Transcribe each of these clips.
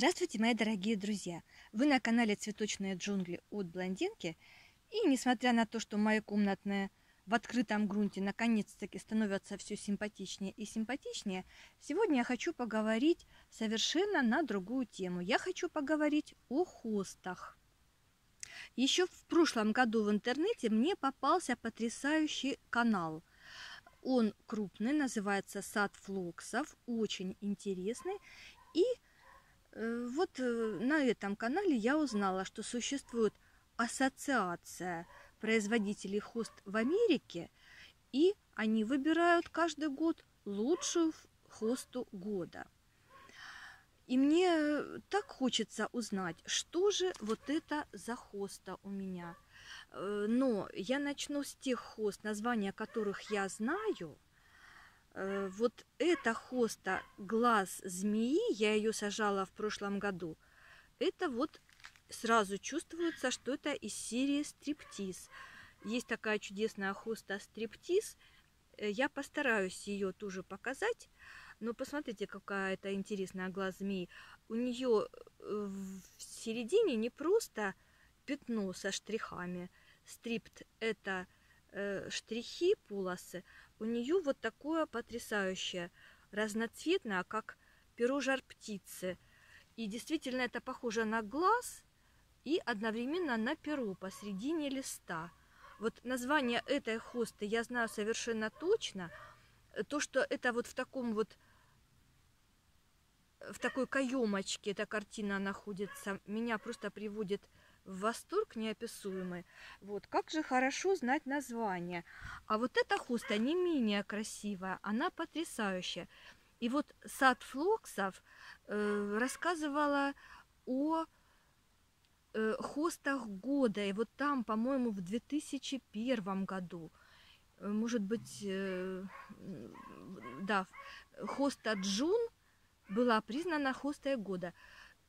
Здравствуйте, мои дорогие друзья! Вы на канале «Цветочные джунгли» от блондинки. И несмотря на то, что мои комнатные в открытом грунте наконец-таки становятся все симпатичнее и симпатичнее, сегодня я хочу поговорить совершенно на другую тему. Я хочу поговорить о хостах. Еще в прошлом году в интернете мне попался потрясающий канал. Он крупный, называется «Сад флоксов», очень интересный. И вот э, на этом канале я узнала, что существует ассоциация производителей хост в Америке, и они выбирают каждый год лучшую хосту года. И мне так хочется узнать, что же вот это за хоста у меня. Э, но я начну с тех хост, названия которых я знаю – Э, вот эта хоста глаз змеи, я ее сажала в прошлом году, это вот сразу чувствуется, что это из серии стриптиз. Есть такая чудесная хоста стриптиз. Э, я постараюсь ее тоже показать. Но посмотрите, какая это интересная глаз змеи. У нее э, в середине не просто пятно со штрихами. Стрипт это штрихи, полосы, у нее вот такое потрясающее, разноцветное, как перо жар птицы. И действительно это похоже на глаз и одновременно на перо посредине листа. Вот название этой хосты я знаю совершенно точно. То, что это вот в таком вот в такой каемочке эта картина находится, меня просто приводит восторг неописуемый. Вот, как же хорошо знать название. А вот эта хуста не менее красивая, она потрясающая. И вот сад флоксов э, рассказывала о э, хостах года. И вот там, по-моему, в 2001 году, э, может быть, э, да, хоста Джун была признана хостой года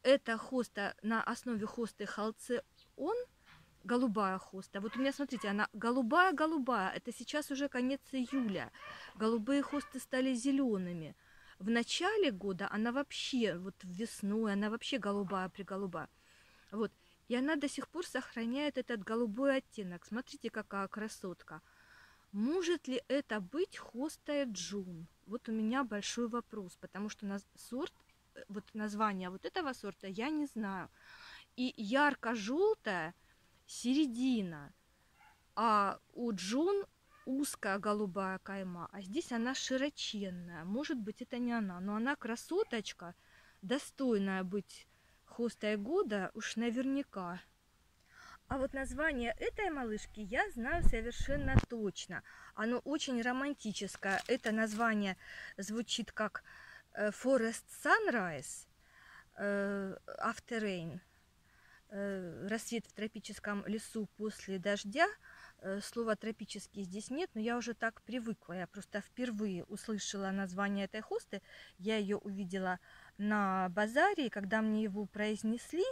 эта хоста на основе хосты халцеон, голубая хоста. Вот у меня, смотрите, она голубая-голубая. Это сейчас уже конец июля. Голубые хосты стали зелеными. В начале года она вообще, вот весной, она вообще голубая-приголубая. Вот. И она до сих пор сохраняет этот голубой оттенок. Смотрите, какая красотка. Может ли это быть хостая джун? Вот у меня большой вопрос, потому что на сорт вот название вот этого сорта я не знаю. И ярко-желтая середина, а у Джун узкая голубая кайма, а здесь она широченная. Может быть, это не она, но она красоточка, достойная быть хостой года, уж наверняка. А вот название этой малышки я знаю совершенно точно. Оно очень романтическое. Это название звучит как Forest Sunrise, э, After Rain, э, рассвет в тропическом лесу после дождя. Слова тропический здесь нет, но я уже так привыкла. Я просто впервые услышала название этой хосты. Я ее увидела на базаре, и когда мне его произнесли,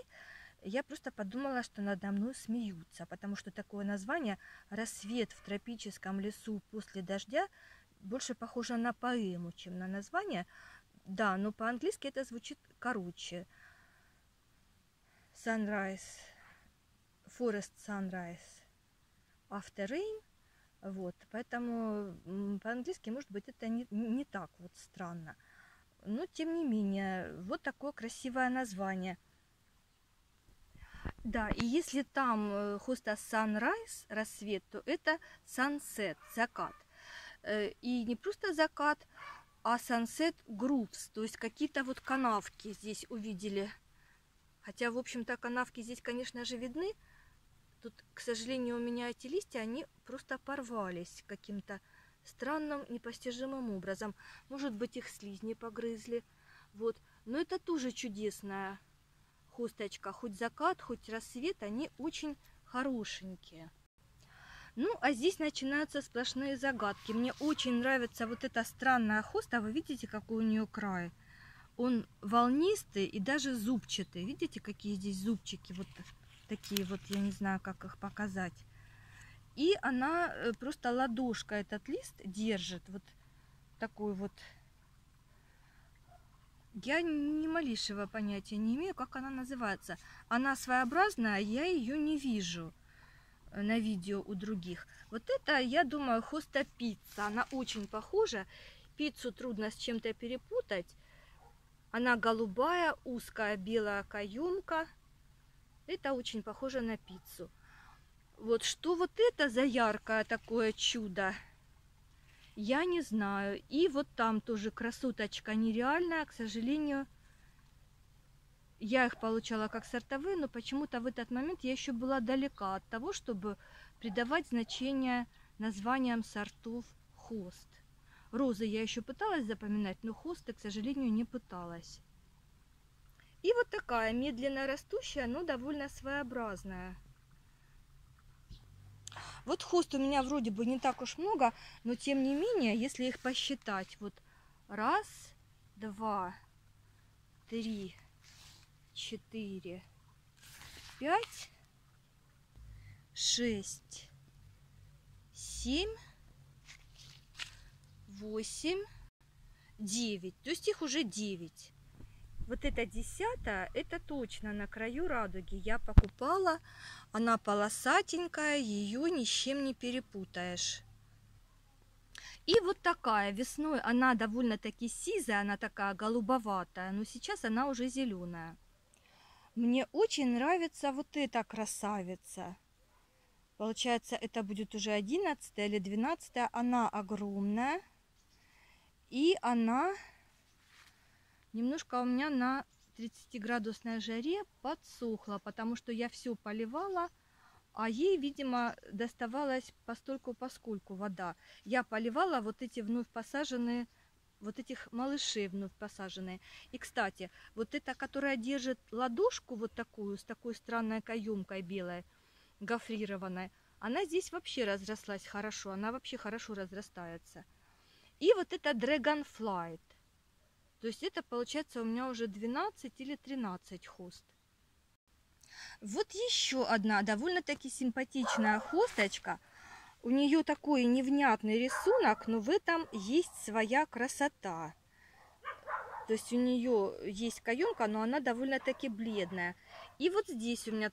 я просто подумала, что надо мной смеются, потому что такое название «Рассвет в тропическом лесу после дождя» больше похоже на поэму, чем на название. Да, но по-английски это звучит короче. Sunrise, Forest Sunrise, After Rain. Вот, поэтому по-английски, может быть, это не, не так вот странно. Но, тем не менее, вот такое красивое название. Да, и если там э, хоста Sunrise, рассвет, то это Sunset, закат. Э, и не просто закат, а Sunset Grooves, то есть какие-то вот канавки здесь увидели. Хотя, в общем-то, канавки здесь, конечно же, видны. Тут, к сожалению, у меня эти листья, они просто порвались каким-то странным, непостижимым образом. Может быть, их слизни погрызли. Вот. Но это тоже чудесная хосточка. Хоть закат, хоть рассвет, они очень хорошенькие. Ну, а здесь начинаются сплошные загадки. Мне очень нравится вот эта странная хоста. Вы видите, какой у нее край? Он волнистый и даже зубчатый. Видите, какие здесь зубчики? Вот такие вот, я не знаю, как их показать. И она э, просто ладошка этот лист держит. Вот такой вот Я ни малейшего понятия не имею, как она называется. Она своеобразная, я ее не вижу на видео у других. Вот это, я думаю, хоста пицца. Она очень похожа. Пиццу трудно с чем-то перепутать. Она голубая, узкая белая каемка. Это очень похоже на пиццу. Вот что вот это за яркое такое чудо, я не знаю. И вот там тоже красоточка нереальная, к сожалению. Я их получала как сортовые, но почему-то в этот момент я еще была далека от того, чтобы придавать значение названиям сортов хост. Розы я еще пыталась запоминать, но хосты, к сожалению, не пыталась. И вот такая медленно растущая, но довольно своеобразная. Вот хост у меня вроде бы не так уж много, но тем не менее, если их посчитать, вот раз, два, три, четыре, пять, шесть, семь, восемь, девять. То есть их уже девять. Вот эта десятая, это точно на краю радуги. Я покупала, она полосатенькая, ее ни с чем не перепутаешь. И вот такая весной, она довольно-таки сизая, она такая голубоватая, но сейчас она уже зеленая. Мне очень нравится вот эта красавица. Получается, это будет уже 11 или 12. Она огромная. И она немножко у меня на 30-градусной жаре подсохла, потому что я все поливала, а ей, видимо, доставалась постольку поскольку вода. Я поливала вот эти вновь посаженные, вот этих малышей вновь посаженные. И, кстати, вот эта, которая держит ладошку вот такую, с такой странной каемкой белой, гофрированной, она здесь вообще разрослась хорошо, она вообще хорошо разрастается. И вот это Dragonflight. То есть это получается у меня уже 12 или 13 хост. Вот еще одна довольно-таки симпатичная хосточка. У нее такой невнятный рисунок, но в этом есть своя красота. То есть у нее есть каемка, но она довольно-таки бледная. И вот здесь у меня